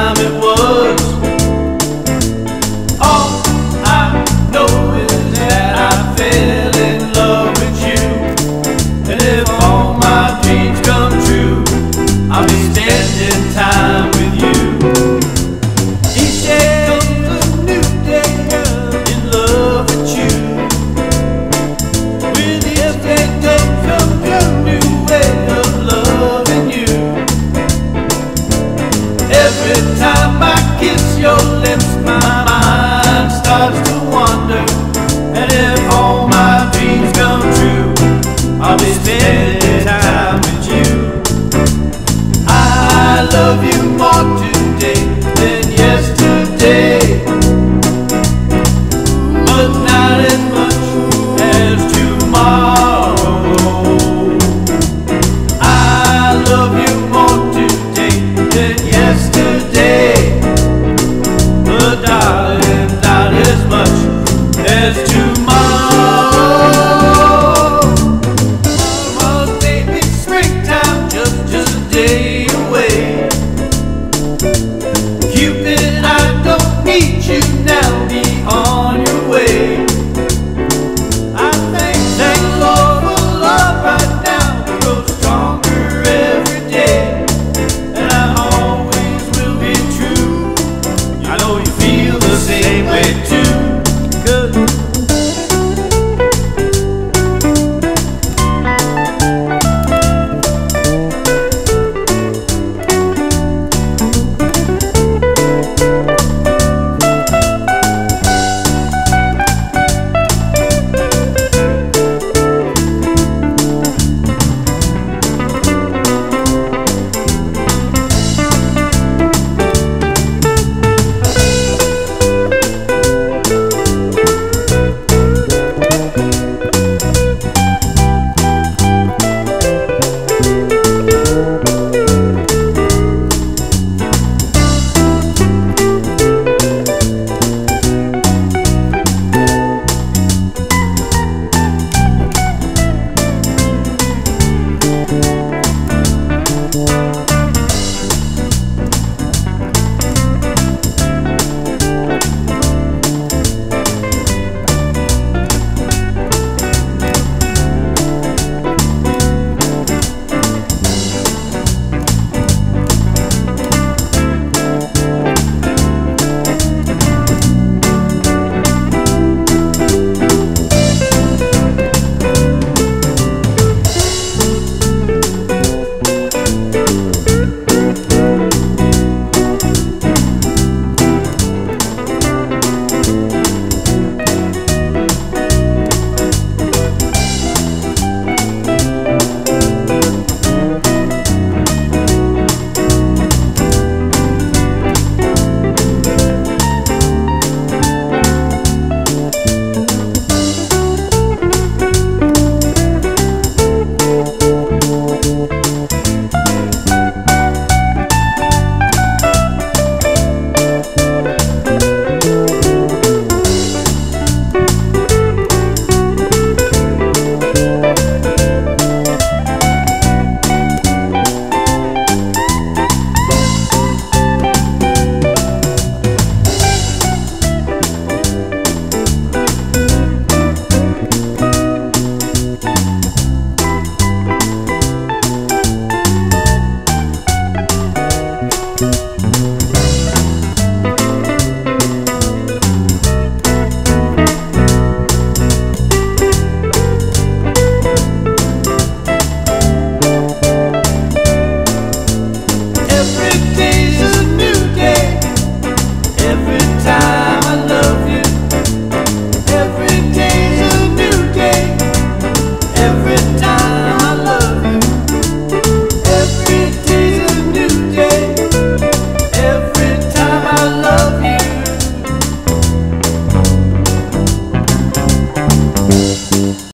time it was. every time I kiss your lips.